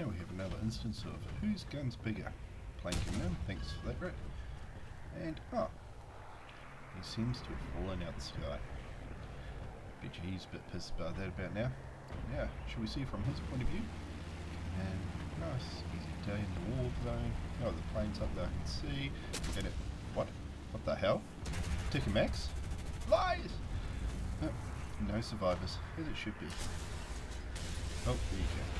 Now we have another instance of whose gun's bigger. Planking him, thanks for that, Rick. And, oh, he seems to have fallen out the sky. Bet you he's a bit pissed about that about now. Yeah, should we see from his point of view? And nice, easy day in the war zone. Oh, the plane's up there, I can see. And it, what? What the hell? Dicker Max? Lies! No, no survivors, as it should be. Oh, there you go.